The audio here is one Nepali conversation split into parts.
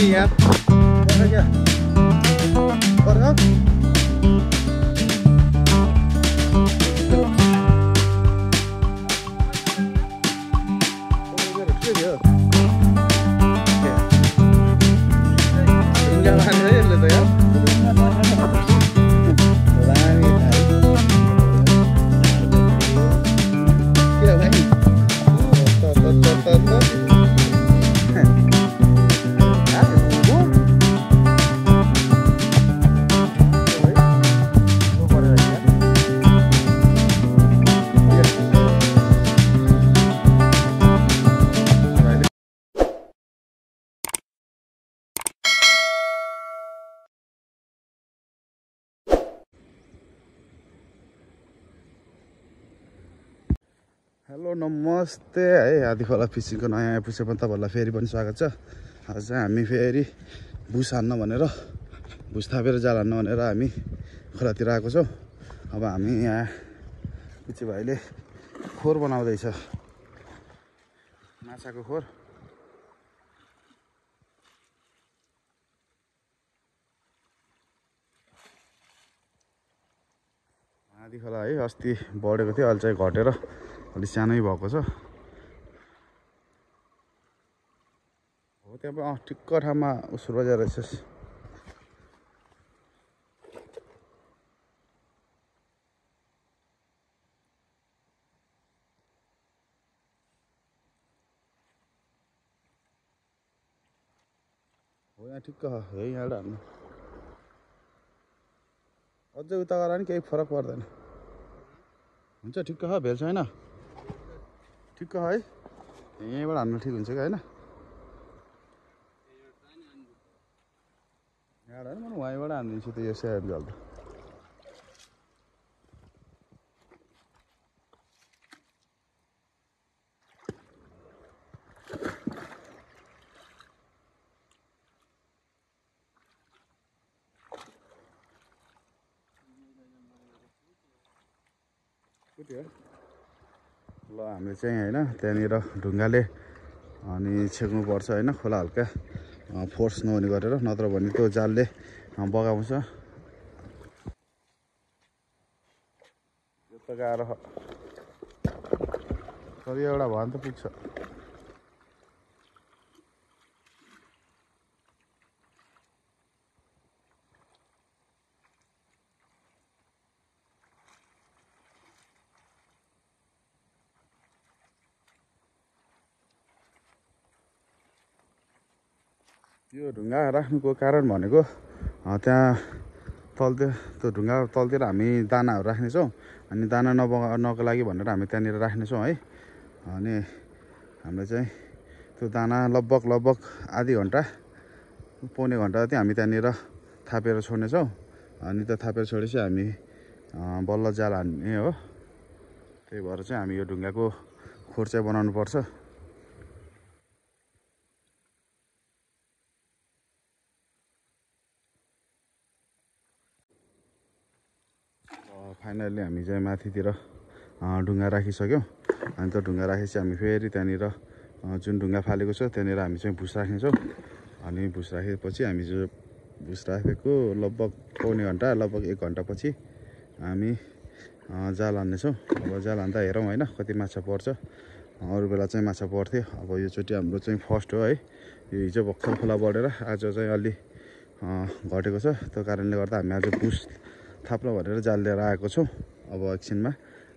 नि यार पर्छ हेलो नमस्ते है। आदि खोला फिसिङको नयाँ एपिसोडमा तपाईँहरूलाई फेरि पनि स्वागत छ। आज चाहिँ हामी फेरि भुस हान्न भनेर भुस थापेर जाल हान्न भनेर हामी खोलातिर आएको छौँ। अब हामी यहाँ पिछे भाइले खोर बनाउँदैछ। माछाको खोर। आदि खोला है अस्ति बढेको थियो अहिले चाहिँ घटेर। अलिक सानै भएको छ। हो त्यहाँ पनि अँ ठिक्क ठाउँमा उसो बजार रहेछ। हो यहाँ ठिक्क है यहाँबाट हान्नु अझै उता गएर नि केही फरक पर्दैन। हुन्छ ठिक्क छ भेल छैन ठिक्क है यहीँबाट हान्नु ठिक हुन्छ कि होइन? यहाँबाट होइन म वहीँबाट हानिदिन्छु त यो स्याब जाल त कति हो हामीले चाहिँ होइन त्यहाँनिर ढुङ्गाले अनि छेक्नुपर्छ होइन खोला हल्का फोर्स नहुने गरेर नत्र भने त्यो जालले बगाउँछ। यो त गाह्रो। एउटा भयो भने त पुग्छ। यो ढुङ्गा राख्नुको कारण भनेको त्यहाँ तलतिर त्यो ढुङ्गा तलतिर हामी दानाहरू राख्नेछौँ। अनि दाना नबगाउनको लागि भनेर हामी त्यहाँनिर राख्नेछौँ है। अनि हामीले चाहिँ त्यो दाना लगभग लगभग आधी घन्टा पौने घन्टा जति हामी त्यहाँनिर थापेर छोड्नेछौँ। अनि त्यो थापेर छोडेपछि हामी बल्ल जाल हान्ने हो। त्यही भएर चाहिँ हामी यो ढुङ्गाको खोर चाहिँ फाइनल्ली हामी चाहिँ माथितिर ढुङ्गा राखिसक्यौँ। अनि त्यो ढुङ्गा राखेपछि हामी फेरि त्यहाँनिर जुन ढुङ्गा फालेको छ त्यहाँनिर हामी चाहिँ भुस राख्नेछौँ। अनि भुस राखेपछि हामी जो भुस राखेको लगभग पौने घन्टा लगभग एक घन्टापछि हामी जाल हान्नेछौँ। अब जाल हान्दा हेरौँ होइन कति माछा पर्छ। अरू बेला चाहिँ माछा पर्थ्यो। अब योचोटि हाम्रो चाहिँ फर्स्ट हो है। यो हिजो भर्खर खोला बढेर आज चाहिँ अलि घटेको छ। त्यो कारणले गर्दा हामी आज भुस थाप्न भनेर जाल लिएर आएको छौँ। अब एकछिनमा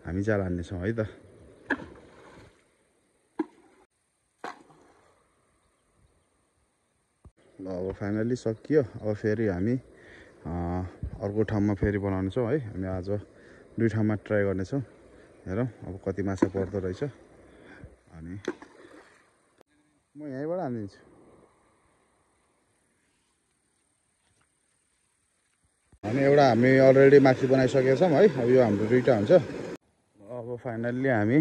हामी जाल हान्नेछौँ है त। ल अब फाइनल्ली सकियो। अब फेरि हामी अर्को ठाउँमा फेरि बनाउनेछौँ है। हामी आज दुई ठाउँमा ट्राई गर्नेछौँ। हेरौँ अब कति माछा पर्दो रहेछ। अनि म यहीँबाट हानिदिन्छु। हामी एउटा हामी अलरेडी माथि बनाइसकेका छौँ है। अब यो हाम्रो दुइटा हुन्छ। अब फाइनल्ली हामी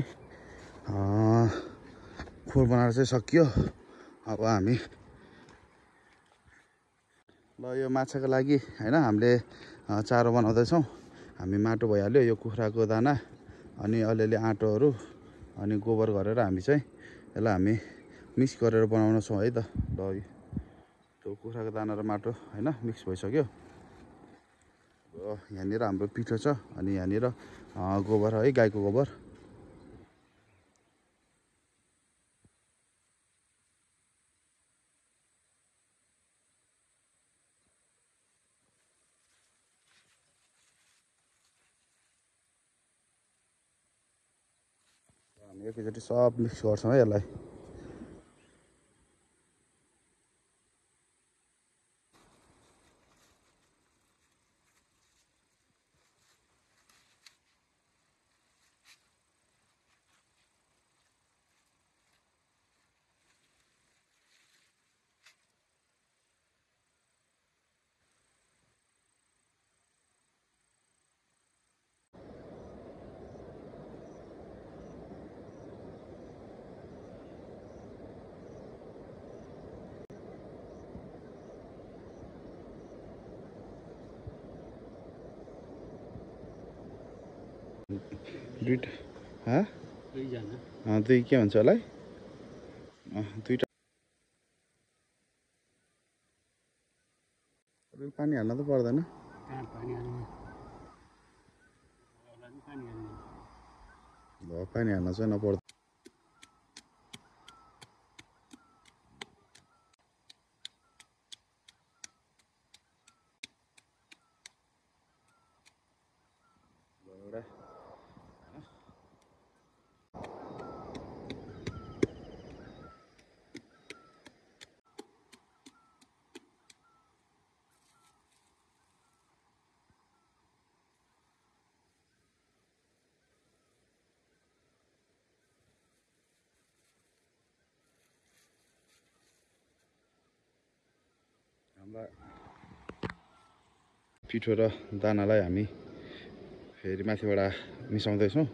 खोर बनाएर चाहिँ सकियो। अब हामी ल यो माछाको लागि होइन हामीले चारो बनाउँदैछौँ। हामी माटो भइहाल्यो यो कुखुराको दाना अनि अलिअलि आँटोहरू अनि गोबर गरेर हामी चाहिँ यसलाई हामी मिक्स गरेर बनाउनेछौँ है त। ल त्यो कुखुराको दाना र माटो होइन मिक्स भइसक्यो। यहाँनिर हाम्रो पिठो छ अनि यहाँनिर गोबर है गाईको गोबर। हामी एकैचोटि सब मिक्स गर्छौँ है यसलाई। अँ, दुई के भन्छ होला है? अरू पानी हाल्न त पर्दैन। पानी हाल्नु? चाहिँ नपर्छ ल, एउटा हाम्रा पिठो र दानालाई हामी फेरि माथिबाट मिसाउँदैछौँ।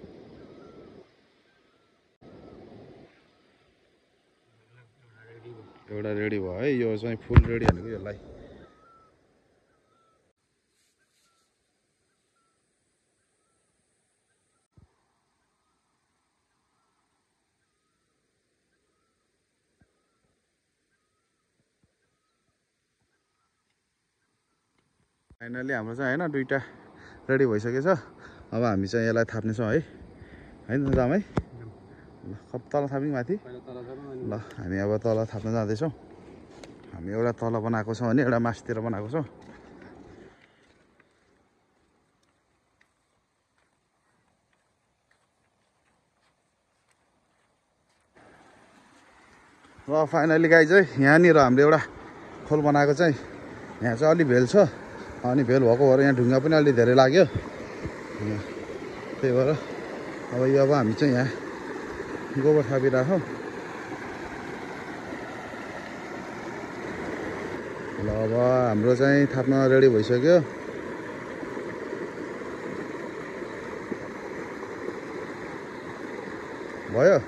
एउटा रेडी भयो। है यो चाहिँ फुल रेडी भनेको यसलाई। फाइनली हाम्रो चाहिँ होइन दुइटा रेडी भइसकेछ। अब हामी चाहिँ यसलाई थाप्नेछौँ है। होइन जाम है ल तल थाप्यौँ माथि? ल हामी अब तल थाप्न जाँदैछौँ। हामी एउटा तल बनाएको छौँ भने एउटा मासतिर बनाएको छौँ। र फाइनली गाई चाहिँ यहाँनिर हामीले एउटा खोल बनाएको चाहिँ यहाँ चाहिँ अलि भेल छ। अनि भेल भएको भएर यहाँ ढुङ्गा पनि अलि धेरै लाग्यो। यहाँ त्यही भएर अब यो अब हामी चाहिँ यहाँ गोबर थापिरहेछौँ ल अब हाम्रो चाहिँ थाप्न रेडी भइसक्यो। भयो।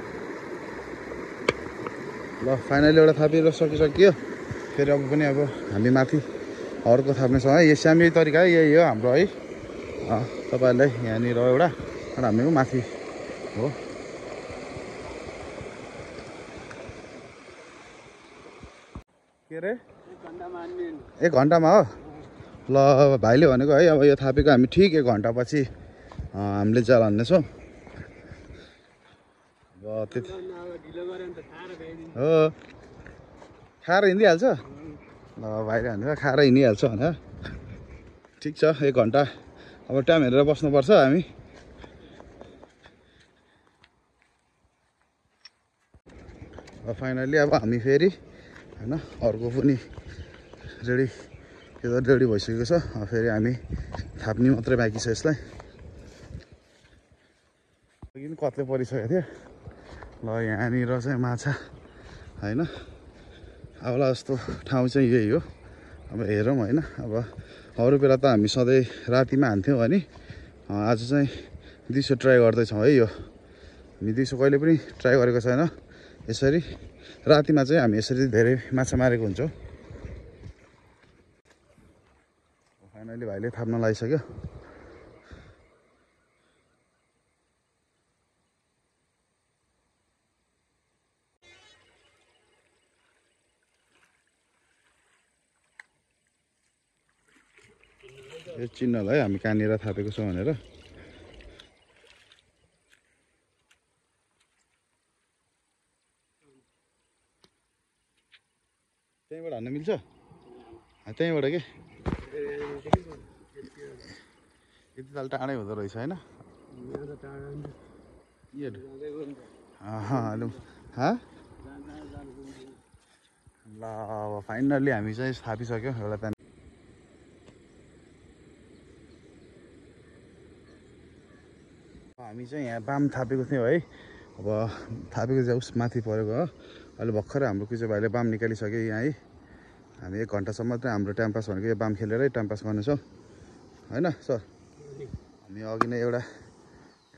ल फाइनली एउटा थापेर सकिसक्यो। फेरि अब पनि अब हामी माथि अर्को थाप्नेछौँ है यो स्यामी तरिका यही हो हाम्रो है। तपाईँहरूलाई यहाँनिर एउटा र हामीको माथि हो। के अरे एक घन्टामा हो? ल भाइले भनेको है अब यो थापेको हामी ठिक एक घन्टापछि हामीले जाल हान्नेछौँ अब त्यति हो। खाएर हिँडिहाल्छ ल भाइले भनेको खाएर हिँडिहाल्छ भनेर ठिक छ एक घन्टा। अब टाइम हेरेर बस्नुपर्छ हामी। फाइनल्ली अब हामी फेरि होइन अर्को पनि रेडी यो त रेडी भइसकेको छ। फेरि हामी थाप्ने मात्रै बाँकी छ यसलाई। कत्ले परिसकेको थियो। ल यहाँनिर चाहिँ माछा होइन। आउला जस्तो ठाउँ चाहिँ यही हो। अब हेरौँ होइन। अब अरू बेला त हामी सधैँ रातिमा हान्थ्यौँ भने अँ, आज चाहिँ दिउँसो ट्राई गर्दैछौँ है यो। हामी दिउँसो कहिले पनि ट्राई गरेको छैन। यसरी रातिमा चाहिँ हामी यसरी धेरै माछा मारेको हुन्छौँ। फाइनली भाइले थाप्न लगाइसक्यो यो चिन्हलाई हामी कहाँनिर थापेको छौँ भनेर। त्यहीँबाट हान्न मिल्छ? त्यहीँबाट के? यति ताल टाढै हुँदो रहेछ होइन? लु हाँ फाइनल्ली हामी चाहिँ थापिसक्यौँ एउटा त्यहाँ। हामी चाहिँ यहाँ बाम थापेको थियौँ है। अब थापेको चाहिँ उस माथि परेको हो। अहिले भर्खरै हाम्रो कुचे भाइले बाम निकालिसक्यो यहाँ है। हामी एक घन्टासम्म चाहिँ हाम्रो टाइम पास भनेको यो बाम खेलेरै टाइम पास गर्नेछौँ। होइन सर? हामी अघि नै एउटा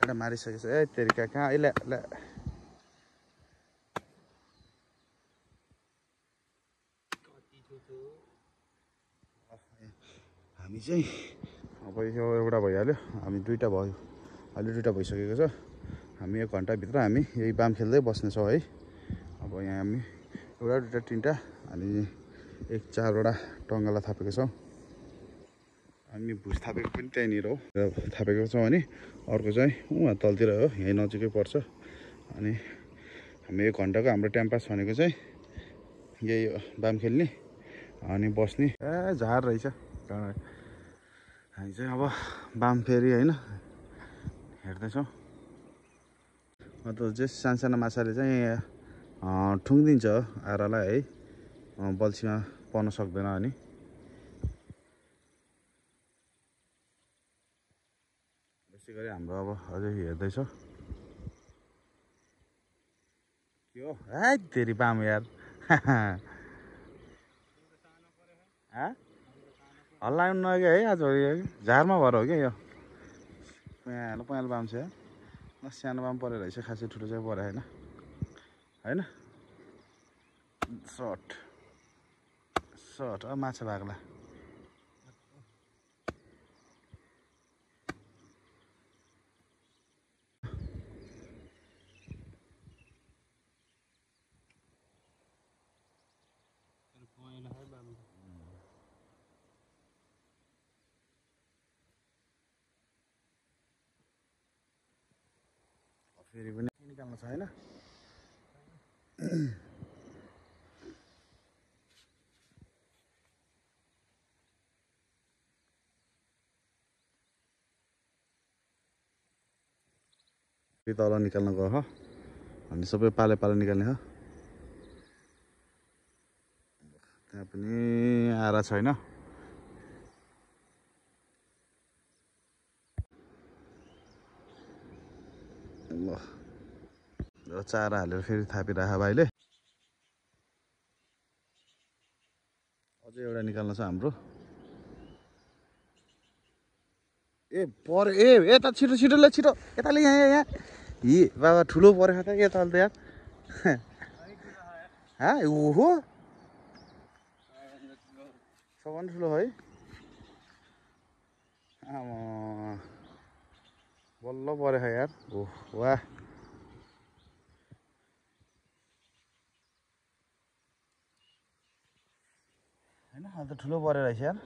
एउटा मारिसकेको छ। ए तेरिका कहाँ अहिले। हामी चाहिँ अब यो एउटा भइहाल्यो। हामी दुइटा भयो। अहिले दुइटा भइसकेको छ। हामी एक घन्टाभित्र हामी यही बाम खेल्दै बस्नेछौँ है। अब यहाँ हामी एउटा दुइटा तिनवटा अनि एक चारवटा टङ्गाला थापेको छौँ। हामी भुस थापेको पनि त्यहीँनिर हो। थापेको छौँ भने अर्को चाहिँ उहाँ तलतिर हो यहीँ नजिकै पर्छ। अनि हामी एक घन्टाको हाम्रो टाइम पास भनेको चाहिँ यही बाम खेल्ने अनि बस्ने। ए झार रहेछ। हामी चाहिँ अब बाम फेरि होइन हेर्दैछौँ। अन्त जे सानसानो माछाले चाहिँ अँ, ठुङ्दिन्छ आरालाई है। बल्छीमा पर्न सक्दैन अनि। यसै गरी हाम्रो अब अझै हेर्दैछ। के हो? है तेरि बाम यार। हल्ला नगयो है आज झारमा भएर हो क्या यो? पयालो पयालो बाम छ। ल सानो बाम परेर रहेछ खासै ठुलो चाहिँ परे होइन? होइन? सर्ट। सर्ट अँ माछा भाग्ला तर पहेँलो है बाम। फेरि पनि निकाल्नु छ होइन? तल निकाल्न गयो हो? अनि सबै पाले पाले निकाल्ने हो? त्यहाँ पनि आरा छैन ल र चारा हालेर फेरि थापिराख भाइले। अझै एउटा निकाल्नु छ हाम्रो। ए पर ए यता छिटो छिटो ल छिटो। यताले यहाँ यहाँ यहाँ। हि बाबा ठुलो परेको त यता त यार हा ओहो। सबभन्दा ठुलो है। आमा। बल्ल परेको यार। ओह वाह। होइन अहिले त ठुलो परेर रहेछ यार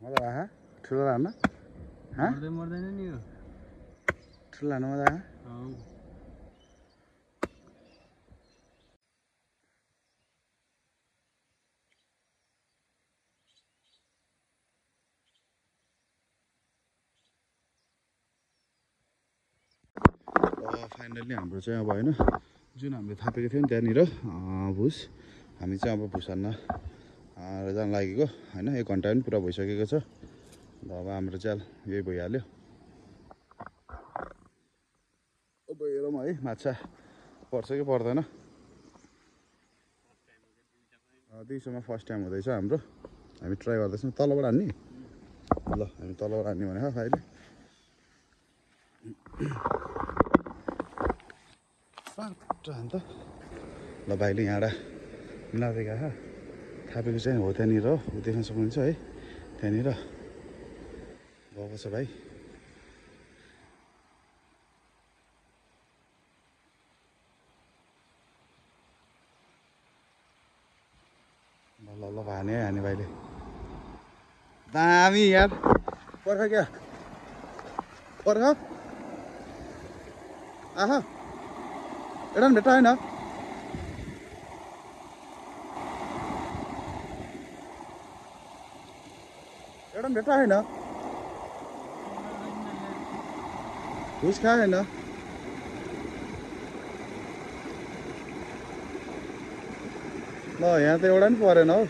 मजा ठुलो लान ठुलो लानु मजा फाइनल्ली हाम्रो चाहिँ अब होइन जुन हामीले थापेको थियौँ त्यहाँनिर भुस हामी चाहिँ अब भुस हान्न जान लागेको होइन एक घन्टा पनि पुरा भइसकेको छ। अब हाम्रो जाल यही भइहाल्यो। अब हेरौँ है माछा पर्छ कि पर्दैन? दुई सौमा फर्स्ट टाइम हुँदैछ हाम्रो। हामी ट्राई गर्दैछौँ। तलबाट हान्ने? ल हामी तलबाट हान्ने भने अहिले अन्त ल भाइले यहाँबाट मिलाउँदै छ थापेको चाहिँ हो त्यहाँनिर हो देख्न सक्नुहुन्छ है त्यहाँनिर भएको छ भाइ ल ल भाने है हाने भाइले दामी यार पर्ख क्या पर्ख आहा एउटा पनि भेट्टा होइन एउटा पनि भेट्टा होइन घुस खायो होइन ल यहाँ त एउटा पनि परेन हौ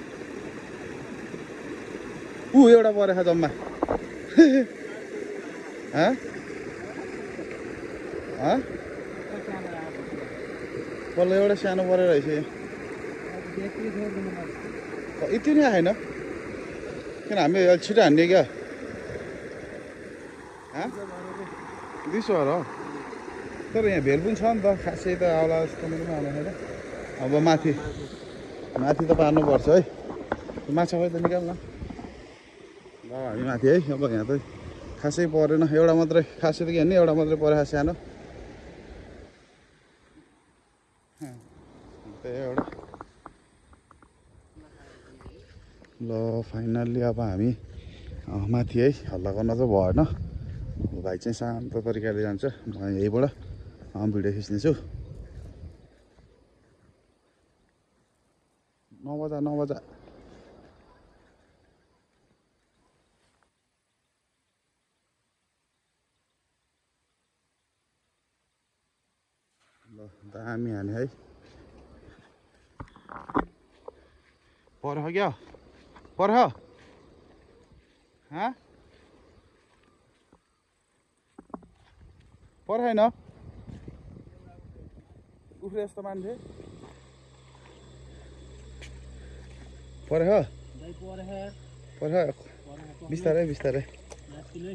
ऊ एउटा परेछ जम्मा हँ हँ बल्ल एउटा सानो परेर रहेछ यति नै आएन। किन हामी अलिक छिटो हान्ने क्या? दुई सौहरू हो। तर यहाँ भेल पनि छ नि त। खासै त आउला जस्तो पनि आउँदैन अब माथि माथि त पार्नुपर्छ है। माछा खोइ त निकाल न। ल हामी माथि है। अब यहाँ त खासै परेन। एउटा मात्रै खासै त के नि? एउटा मात्रै परेको सानो त्यही एउटा ल फाइनल्ली अब हामी माथि है हल्ला गर्न चाहिँ भएन। भाइ चाहिँ शान्त तरिकाले जान्छ। म यहीँबाट भिडियो खिच्नेछु। नबजा नबजा ल दामी हाने है। पर्ख क्या? पर्ख हँ? पर्खाएन उफ्रे जस्तो मान्छे पर्ख दाइ परेछ पर्ख परेछ बिस्तारै बिस्तारै नाच्किलै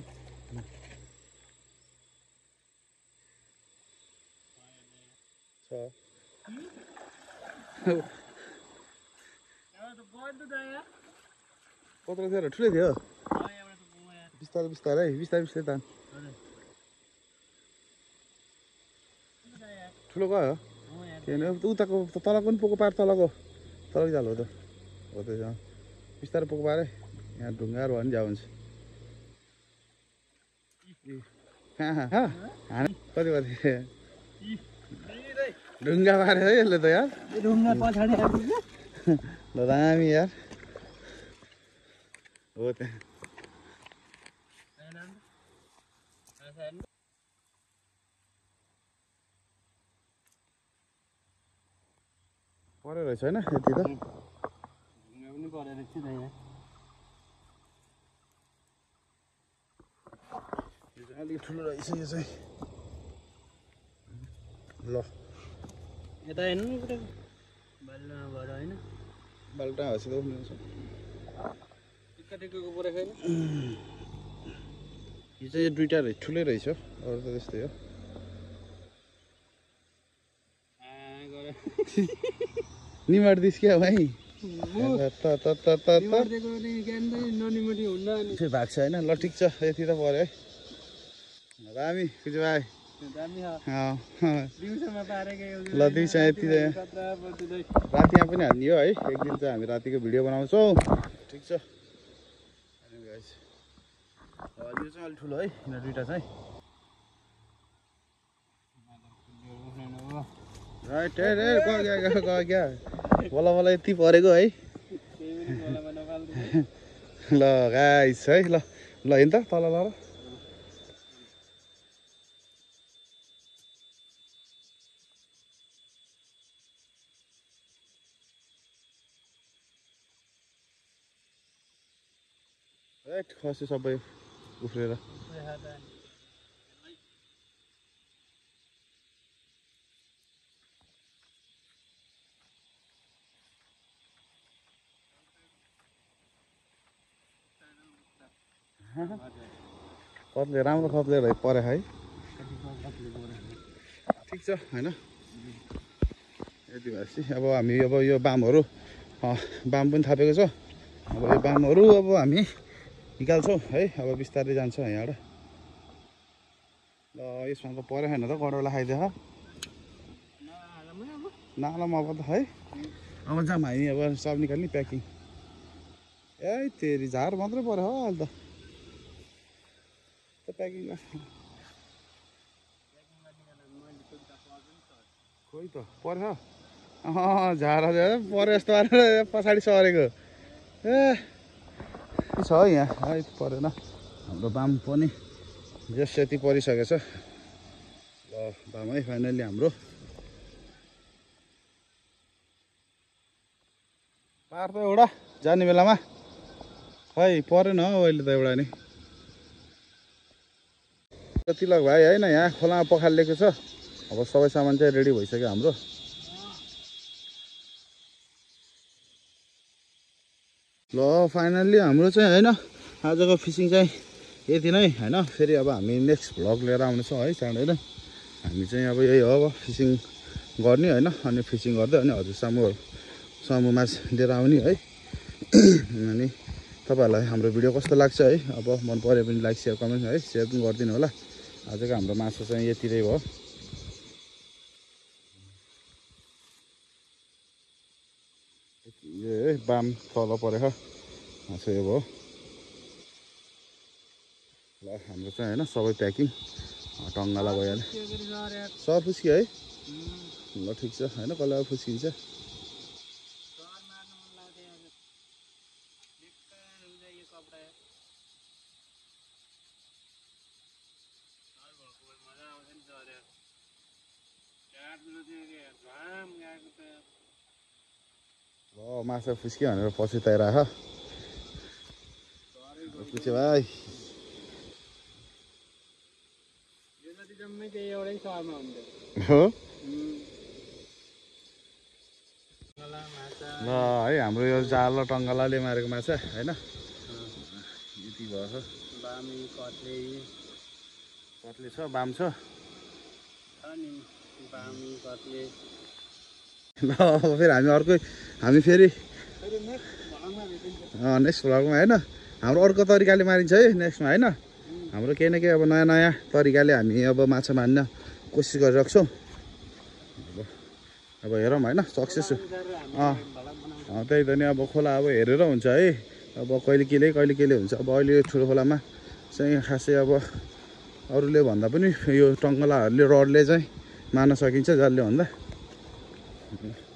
छ कत्रो थियो ठुलै थियो। बिस्तारै बिस्तारै बिस्तारै बिस्तारै तान यहाँ ठुलो गयो होइन उताको तलको पनि पोको पार तलको। तलको जाल हो त। हो त। बिस्तारै पोको पारै। यहाँ ढुङ्गाहरू भयो भने झ्याउ हुन्छ कति कति ढुङ्गा पारेछ है यसले त यार। ल दामी यार। हो त्यहाँ परेको रहेछ होइन यति त पनि परेर चाहिँ अलिक ठुलो रहेछ यो चाहिँ ल यता हेर्नु बाल्टामा भएर होइन बाल्टा हाँसिँदा पनि हुन्छ टिक्का टिक्काको परेको होइन यो चाहिँ यो दुइटा रहेछ ठुलै रहेछ। अरू त त्यस्तै हो। निमार्दिस् क्या भाइ? भएको छ होइन? ल ठिक छ यति त पऱ्यो है। दामी कुचो भाइ। ल, दिउँसो यति राति यहाँ पनि हान्ने हो है। एक दिन चाहिँ हामी रातिको भिडियो बनाउँछौँ। ठिक छ। यो चाहिँ अलिक ठुलो है यिनीहरू दुइटा चाहिँ। राइट है रे ग क्या ग ग क्या बल्ल बल्ल यति परेको है। ल गाइस है ल ल हेर्नु त तल ल खस्यो सबै। उफ्रेर। कत्ले राम्रो कत्ले परे है। ठिक छ होइन? यति भएपछि अब हामी अब यो बामहरू बाम पनि थापेको छ। अब यो बामहरू अब हामी निकाल्छौँ है? अब बिस्तारै जान्छ यहाँबाट। ल यसमा त परेन छैन त गडौला खाइदिएछ नालामा अब त है? अब जाऊँ हामी अब सब निकाल्ने प्याकिङ। ए तेरि झार मात्रै पऱ्यो हो अहिले त। प्याकिङ खोइ त पऱ्यो अँ झार पऱ्यो पारेर पछाडि सरेको। ए छ यहाँ? है परेन। हाम्रो बाम पनि जस यति परिसकेछ। ल बाम फाइनल्ली हाम्रो पार त एउटा जाने बेलामा। खै परेन हौ अहिले त एउटा नि। तिलक भाइ होइन यहाँ खोलामा पखालिएको छ। अब सबै सामान चाहिँ रेडी भइसक्यो हाम्रो। ल फाइनल्ली हाम्रो चाहिँ होइन आजको फिसिङ चाहिँ यति नै होइन? फेरि अब हामी नेक्स्ट भ्लग लिएर आउनेछौँ है चाँडै नै हामी चाहिँ अब यही हो अब फिसिङ गर्ने होइन? अनि फिसिङ गर्दै अनि हजुर सामु सामु माछ लिएर आउने है? अनि तपाईँहरूलाई हाम्रो भिडियो कस्तो लाग्छ है? अब मन पऱ्यो भने लाइक सेयर कमेन्ट है? सेयर पनि गरिदिनु होला। आजको हाम्रो मासु चाहिँ यति नै भयो है बाम तल परेको मासु यो भयो। ल हाम्रो चाहिँ होइन सबै प्याकिङ। टङ्गाला भइहाल्यो। सर फुस्की है? ल ठिक छ। होइन कसलाई फुस्किन्छ ल माछा फुस्क्यो भनेर पछि तैराख पछि भाइ हो ल है हाम्रो यो जाल टङ्गालाले मारेको माछा होइन यति भयो छ बामी कत्ले छ बाम छ अब फेरि हामी अर्कै हामी फेरि नेक्स्ट भ्लगमा होइन? हाम्रो अर्को तरिकाले मारिन्छ है नेक्स्टमा होइन? हाम्रो केही न केही अब नयाँ नयाँ तरिकाले हामी अब माछा मार्न कोसिस गरिरहेको अब अब हेरौँ होइन? सक्सेस अँ त्यही त नि अब खोला अब हेरेर हुन्छ है। अब कहिले केले कहिले केले हुन्छ। अब अहिले ठुलो खोलामा चाहिँ खासै अब अरूले भन्दा पनि यो टङ्गलाहरूले रडले चाहिँ मार्न सकिन्छ जसले भन्दा। Mm-hmm.